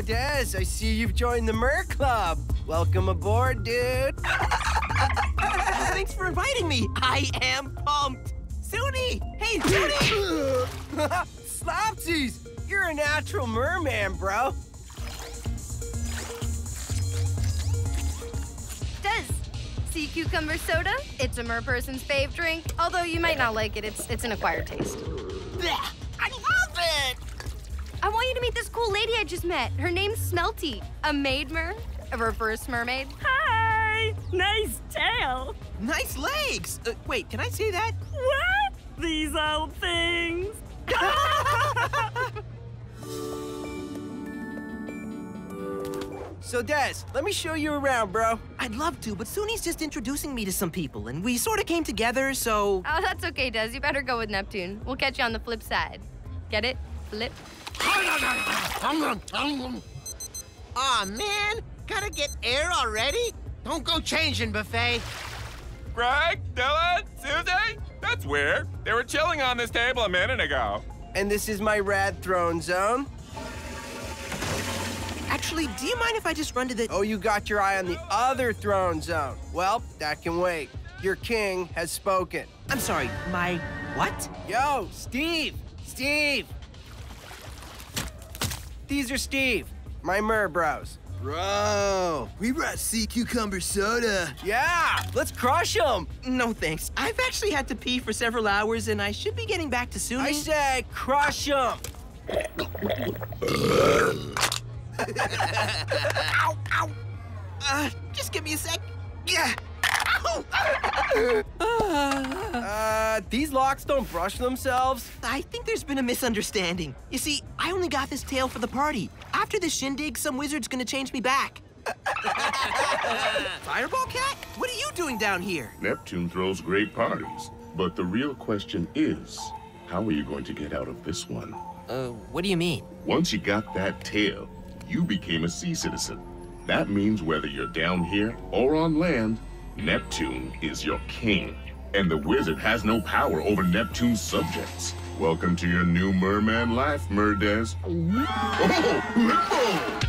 Yo, Dez, I see you've joined the Mer Club. Welcome aboard, dude. Thanks for inviting me. I am pumped. Suni! Hey, Suni! Slapsies, you're a natural merman, bro. Dez, sea cucumber soda? It's a mer person's fave drink. Although you might not like it, it's it's an acquired taste. Blech, I love it! I want you to meet this cool lady I just met. Her name's Smelty, a maid mer, a reverse mermaid. Hi! Nice tail! Nice legs! Uh, wait, can I say that? What? These old things! So, Dez, let me show you around, bro. I'd love to, but Suni's just introducing me to some people, and we sort of came together, so. Oh, that's okay, Dez. You better go with Neptune. We'll catch you on the flip side. Get it? Flip. Aw, man! Gotta get air already? Don't go changing, Buffet. Greg, Dylan, Susie? That's weird. They were chilling on this table a minute ago. And this is my rad throne zone. Actually, do you mind if I just run to the. Oh, you got your eye on the other throne zone. Well, that can wait. Your king has spoken. I'm sorry, my what? Yo, Steve! Steve! These are Steve, my mer bros. Bro, we brought sea cucumber soda. Yeah, let's crush them. No thanks. I've actually had to pee for several hours, and I should be getting back to soon. I say crush them. ow, ow. Uh, just give me a sec. Yeah. Ow. Uh, these locks don't brush themselves. I think there's been a misunderstanding. You see, I only got this tail for the party. After the shindig, some wizard's gonna change me back. Fireball Cat? What are you doing down here? Neptune throws great parties. But the real question is, how are you going to get out of this one? Uh, what do you mean? Once you got that tail, you became a sea citizen. That means whether you're down here or on land, Neptune is your king. And the wizard has no power over Neptune's subjects. Welcome to your new merman life, Merdez. Oh!